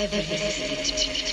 everything.